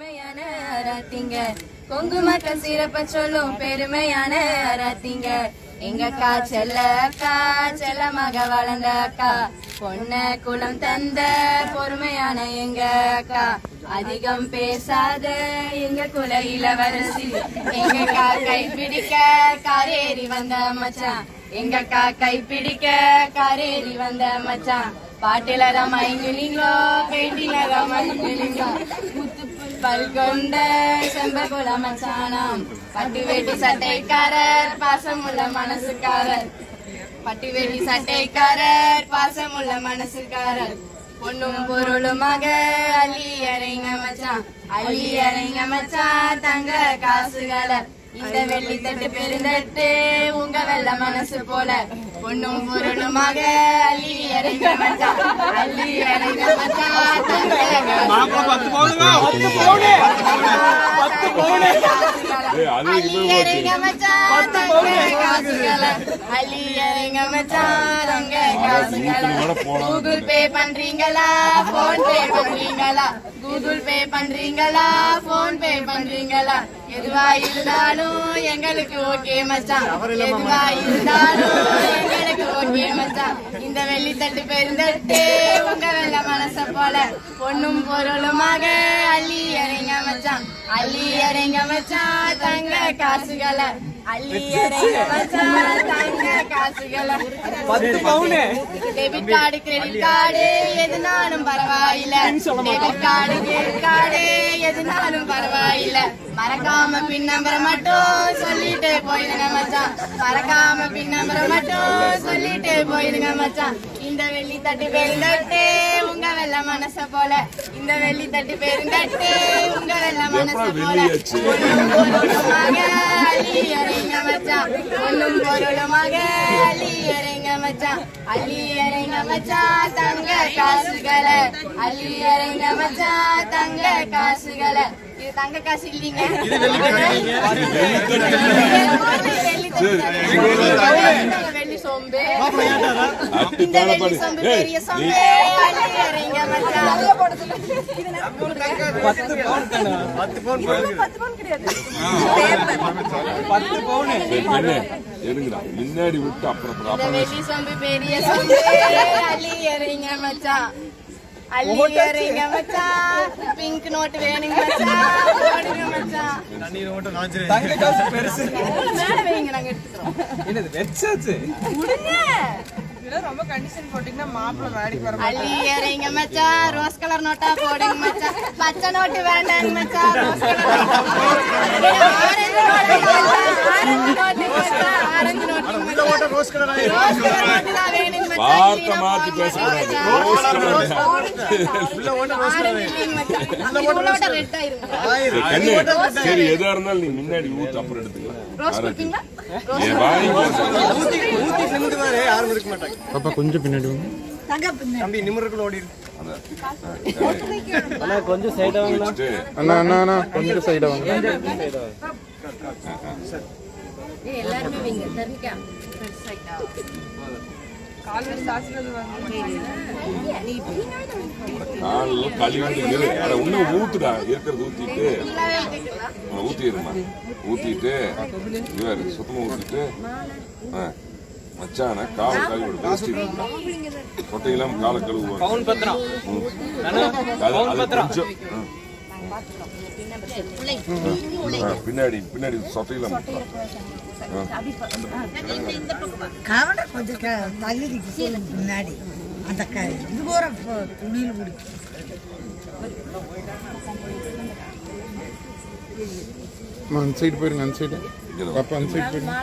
அருமையான அராத்திங்க. மக்கள் சிறப்ப சொல்லும் பெருமையான அராத்திங்க. எங்க அக்கா செல்ல அக்கா செல்ல மக வளர்ந்த அக்கா. பொண்ண குளம் தந்த பொறுமையான எங்க அக்கா. அதிகம் பேசாத எங்க குல இளவரசி. எங்க அக்கா கைப்பிடிக்க காரேறி வந்த மச்சான். எங்க அக்கா கைப்பிடிக்க காரேறி வந்த மச்சான். பாட்டில தான் மயங்குனீங்களோ பெயிண்டில தான் மயங்குனீங்களோ பல்கொண்ட செம்பகுல மச்சானாம். பட்டு வேட்டி சட்டைக்காரர் பாசமுள்ள மனசுக்காரர். பட்டு வேட்டி சட்டைக்காரர் பாசமுள்ள மனசுக்காரர். பொண்ணும் பொருளுமாக அள்ளி அறைங்க மச்சான். அள்ளி அறைங்க மச்சான் தங்க காசுகளை. இந்த வெள்ளி தட்டு பெருந்தட்டு உங்க வெள்ள மனசு போல. பொண்ணும் பொருளுமாக அள்ளி அறைங்க மச்சான். அள்ளி அறைங்க மச்சான் தங்க ஏய், அது அள்ளி இது போச்சு. இறங்க மச்சான் காசுகளை. மச்சான். கூகுள் பே பண்றீங்களா? போன் பே பண்றீங்களா? கூகுள் பே பண்றீங்களா? போன் பே பண்றீங்களா? எதுவா இருந்தாலும் எங்களுக்கு ஓகே மச்சான். எதுவா இருந்தாலும் எங்களுக்கு ஓகே மச்சான். இந்த வெள்ளி தட்டு பெருந்தட்டு உங்க வெள்ள மனச போல பொண்ணும் பொருளுமாக அள்ளி இறங்க மச்சான் தங்க காசுகளை. அள்ளி இறங்க மச்சான் தங்க காசுகளை. டெபிட் கார்டு கிரெடிட் கார்டு எதுனாலும் பரவாயில்ல. டெபிட் கார்டு கிரெடிட் கார்டு எதுனாலும் பரவாயில்ல. மறக்காம பின் நம்பரை மட்டும் சொல்லிட்டு போயிடுங்க மச்சான். மறக்காம பின் நம்பரை மட்டும் சொல்லிட்டு போயிடுங்க மச்சான். இந்த வெள்ளி தட்டு பெருந்தட்டு உங்க வெள்ள மனச போல. இந்த வெள்ளி தட்டு பெருந்தட்டு உங்க வெள்ள மனச போல. அள்ளி இறங்க மச்சான். பொண்ணும் பொருளுமாக அள்ளி இறங்க மச்சான். அள்ளி இறங்க மச்சான் தங்க காசுகளை. அள்ளி இறங்க மச்சான் தங்க காசுகளை. தங்க காசு இல்லைங்க. வெள்ளி சோம்பு. இந்த வெள்ளி. சோம்பு பெரிய சோம்பு. முன்னாடி விட்டு அப்புறம் பெரிய சோம்பு. அள்ளி எறிங்க மச்சான். பிங்க் நோட் வேணுங்க மச்சான் போடுங்க மச்சான் தங்க காசு பெருசு. மேல வைங்க நாங்க எடுத்துக்கிறோம். என்னது வெச்சாச்சு? இதெல்லாம் ரொம்ப கண்டிஷன் போட்டீங்கன்னா மாப்பிள்ளை வேலைக்கு வர அள்ளி எறிங்க மச்சான் ரோஸ் கலர் நோட்டா போடுங்க மச்சான் பச்சை நோட்டு வேண்டாங்க மச்சான் ரோஸ் கலர் வார்த்தை மாத்தி பேசக்கூடாது. ரோஸ் கலர் சரி எதா இருந்தாலும் நீ முன்னாடி ஊத்து அப்புறம் எடுத்துக்கலாம். பாப்பா கொஞ்சம் பின்னாடி வாங்க. தம்பி நிமிடக்குள்ள ஓடி கொஞ்சம் சைடா அண்ணா அண்ணா அண்ணா கொஞ்சம் சைடா வாங்க. எல்லாருமே வைங்க. காலில் ஊத்துடா. இருக்கிறது ஊத்திட்டு. ஊத்திடுமா. ஊத்திட்டு இவர் சுத்தமா ஊத்திட்டு ஆ, மச்சான காலை கழுவி விடு வேஸ்ட் கொட்டையெல்லாம் காலை கழுவுவாங்க பவுன் பத்திரம். ம். அது- அது கொஞ்சம் பின்னாடி பின்னாடி நிற்க முன்னாடி. அந்த இது போற துணியில் பிடிக்கும் அம்மா, அந்த சைடு போயிருங்க அந்த சைடு பாப்பா அந்த சைடு போயிருங்க.